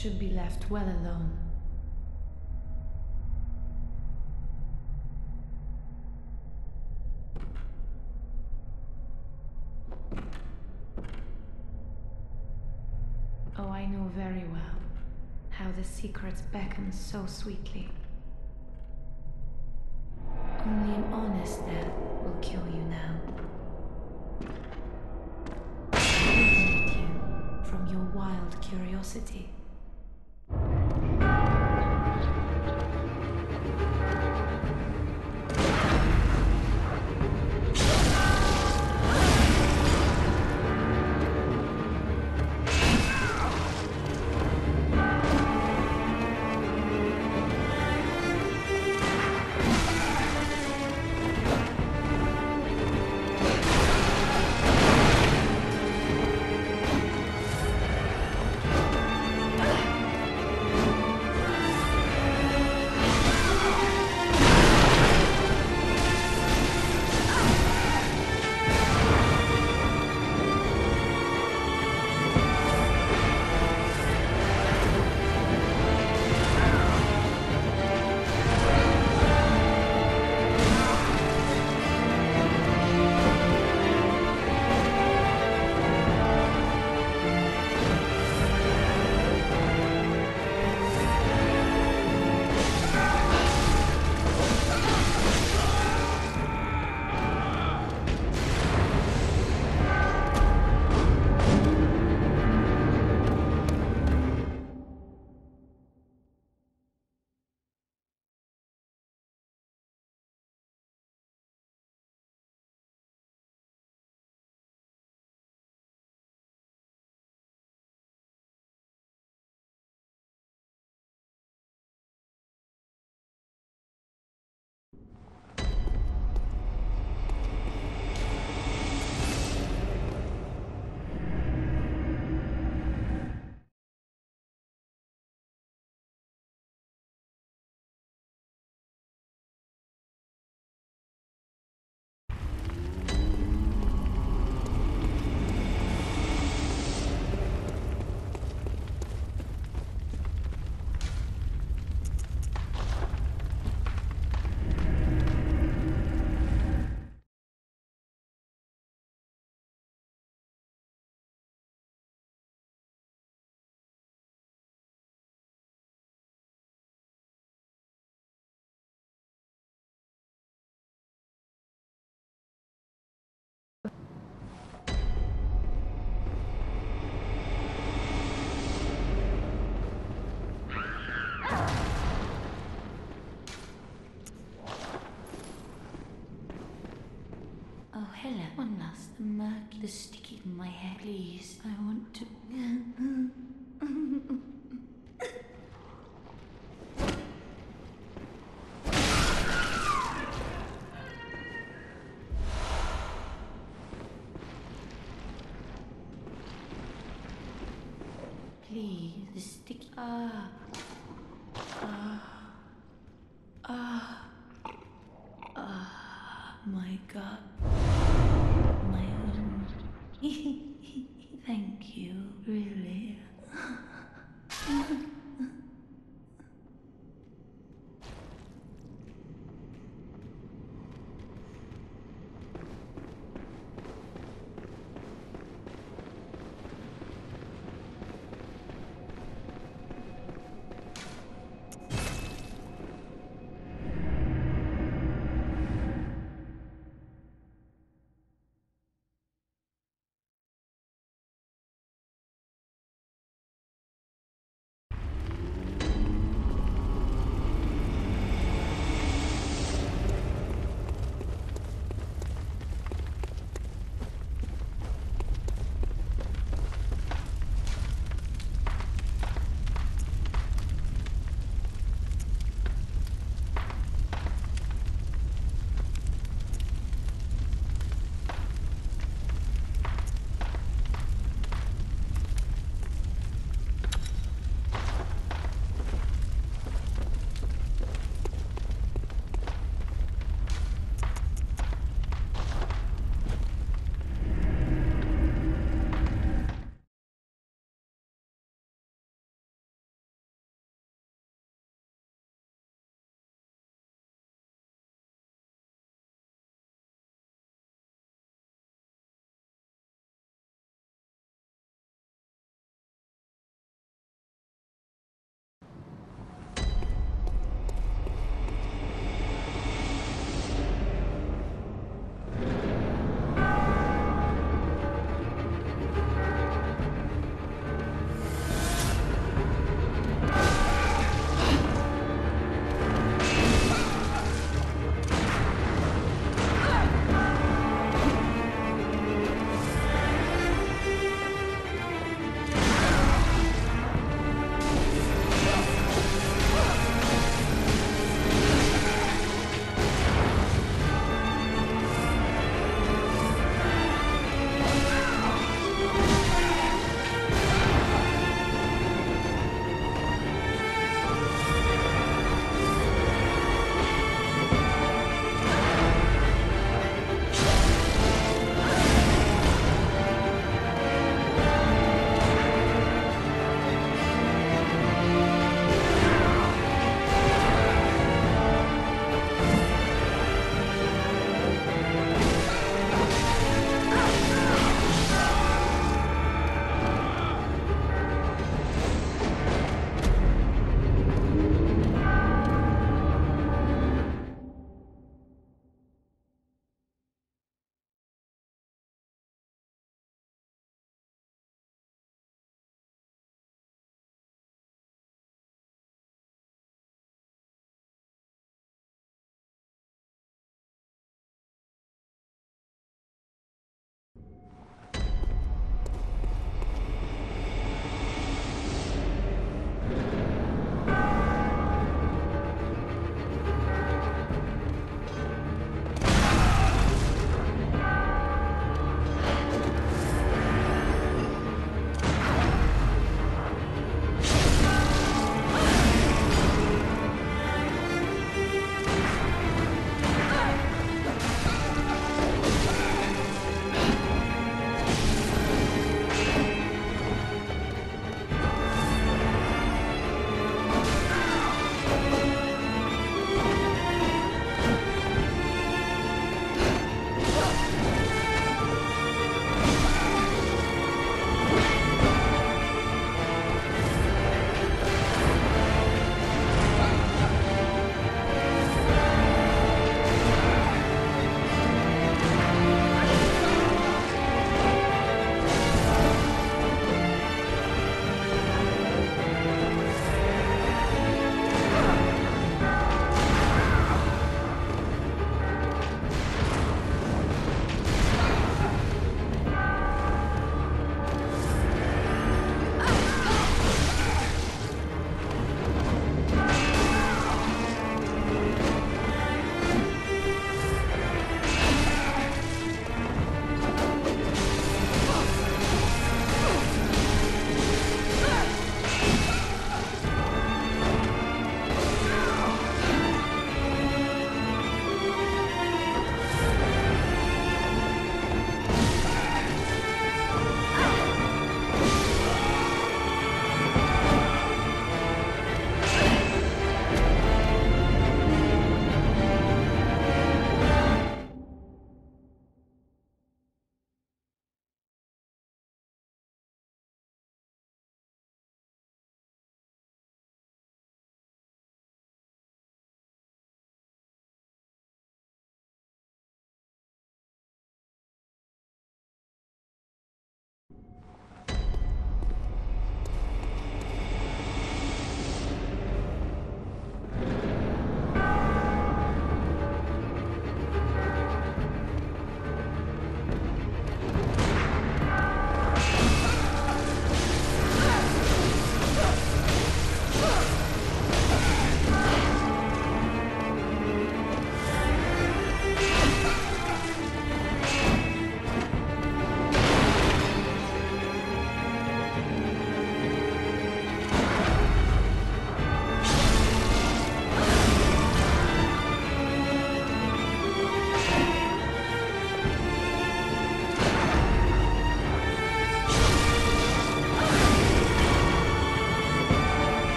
should be left well alone. Oh, I know very well how the secrets beckon so sweetly. Only an honest death will kill you now. Eliminate you from your wild curiosity. One last the murky, the sticky in my hair, please. I want to. Please, the sticky. Ah. Ah. Ah. Ah. My God. Thank you, really.